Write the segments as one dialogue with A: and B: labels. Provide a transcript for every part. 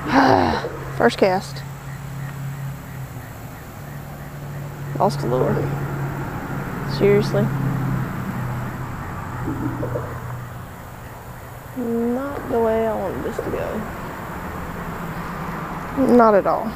A: First cast. Lost lure. Seriously. Not the way I wanted this to go. Not at all.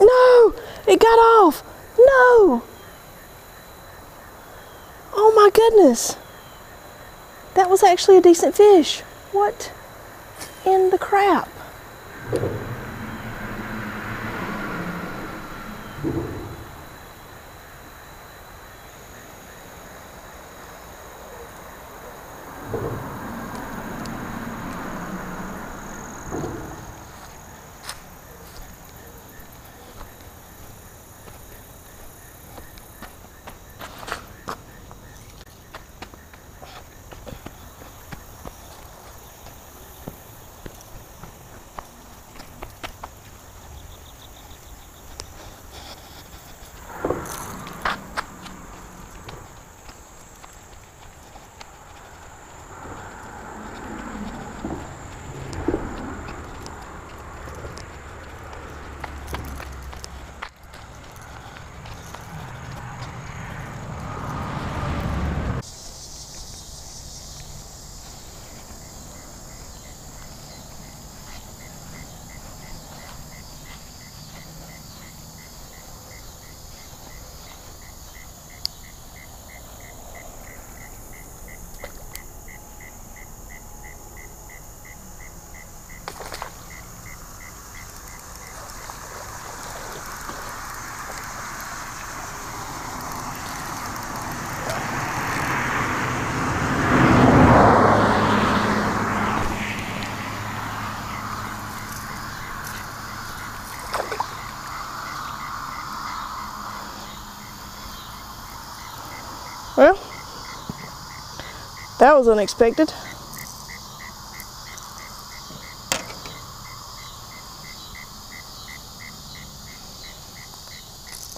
A: No! It got off! No! Oh my goodness! That was actually a decent fish. What in the crap? Well, that was unexpected.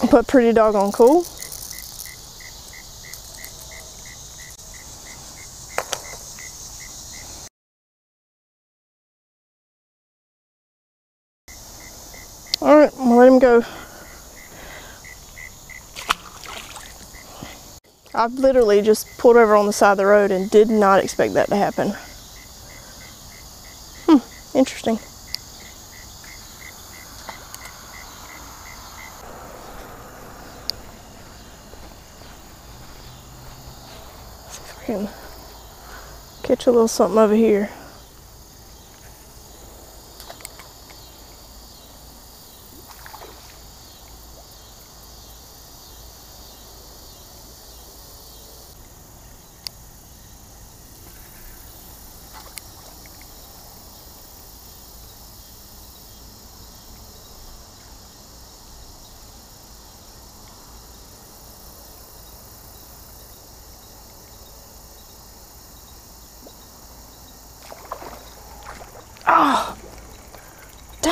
A: But pretty doggone cool. All right, we'll let him go. I've literally just pulled over on the side of the road and did not expect that to happen. Hmm, interesting. See if I can catch a little something over here.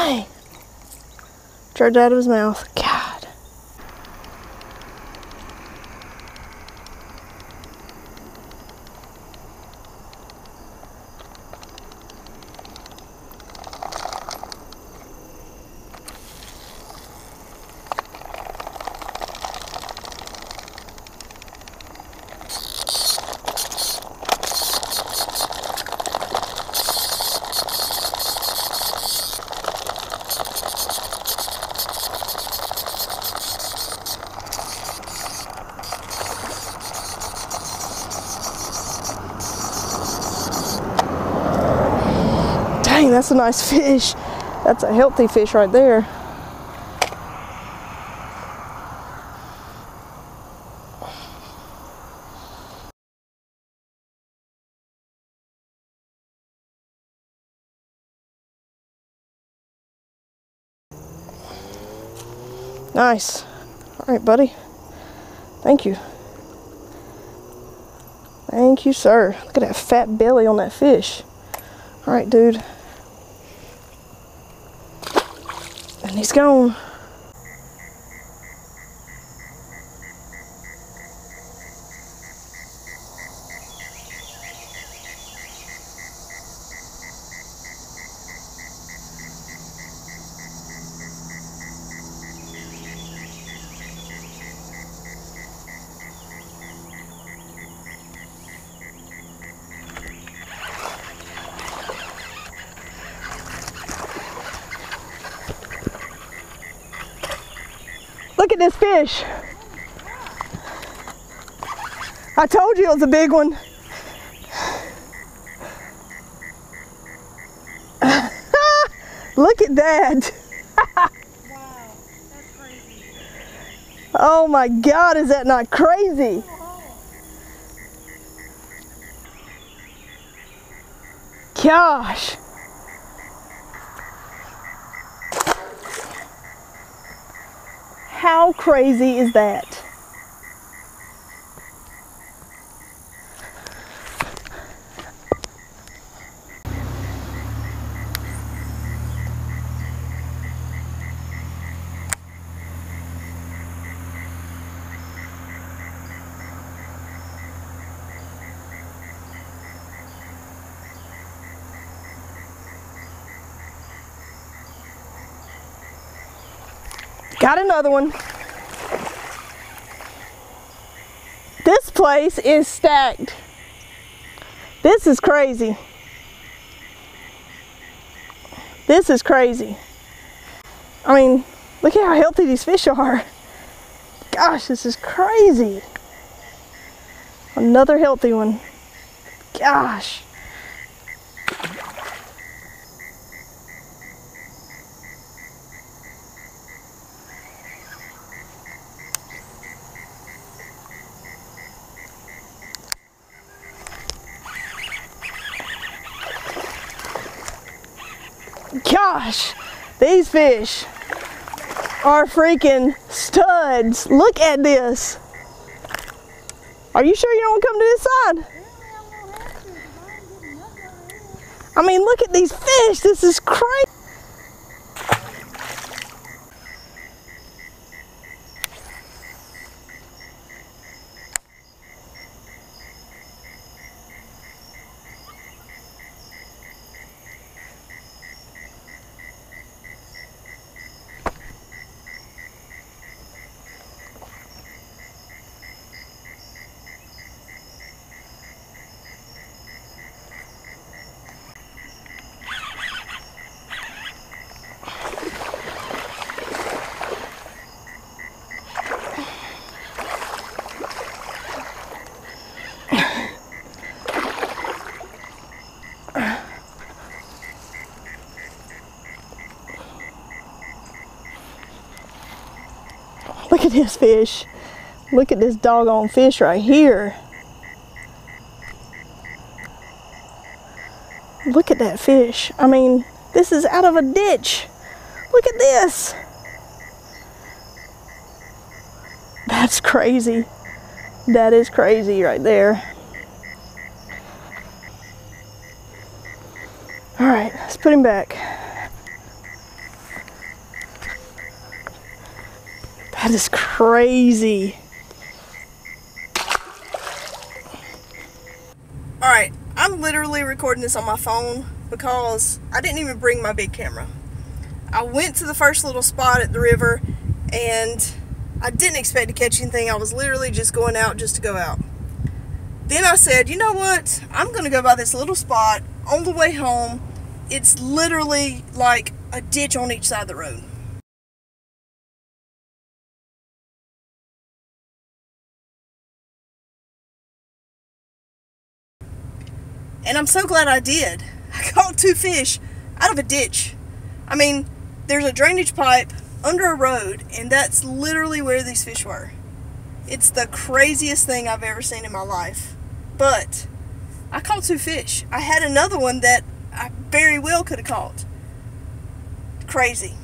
A: Dang. Charged out of his mouth. That's a nice fish. That's a healthy fish right there. Nice. All right, buddy. Thank you. Thank you, sir. Look at that fat belly on that fish. All right, dude. And he's gone. Look at this fish. I told you it was a big one. Look at that. Oh my God, is that not crazy? Gosh. How crazy is that? Got another one. This place is stacked. This is crazy. This is crazy. I mean, look at how healthy these fish are. Gosh, this is crazy. Another healthy one. Gosh. Gosh, these fish are freaking studs. Look at this. Are you sure you don't come to this side? I mean, look at these fish. This is crazy. Look at this fish. Look at this doggone fish right here. Look at that fish. I mean, this is out of a ditch. Look at this. That's crazy. That is crazy right there. All right, let's put him back. That is crazy. Alright, I'm literally recording this on my phone because I didn't even bring my big camera. I went to the first little spot at the river and I didn't expect to catch anything. I was literally just going out just to go out. Then I said, you know what? I'm going to go by this little spot on the way home. It's literally like a ditch on each side of the road. And I'm so glad I did. I caught two fish out of a ditch. I mean, there's a drainage pipe under a road, and that's literally where these fish were. It's the craziest thing I've ever seen in my life. But I caught two fish. I had another one that I very well could have caught. Crazy.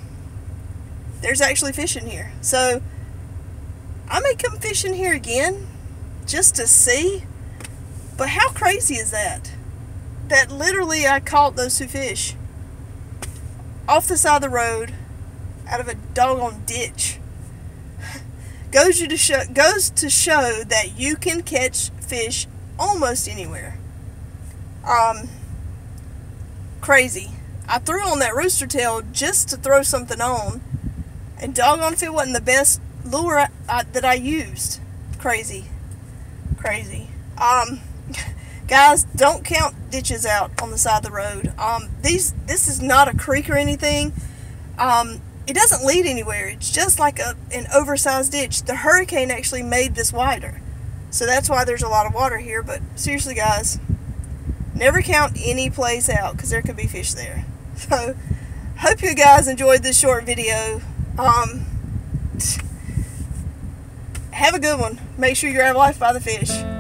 A: There's actually fish in here. So I may come fishing here again just to see. But how crazy is that? That literally I caught those two fish off the side of the road out of a doggone ditch. goes you to show goes to show that you can catch fish almost anywhere. Um crazy. I threw on that rooster tail just to throw something on, and doggone if it wasn't the best lure I, I, that I used. Crazy, crazy. Um, guys, don't count ditches out on the side of the road. Um, these this is not a creek or anything. Um, it doesn't lead anywhere. It's just like a an oversized ditch. The hurricane actually made this wider, so that's why there's a lot of water here. But seriously, guys, never count any place out because there could be fish there. So, hope you guys enjoyed this short video. Um, have a good one. Make sure you're out life by the fish.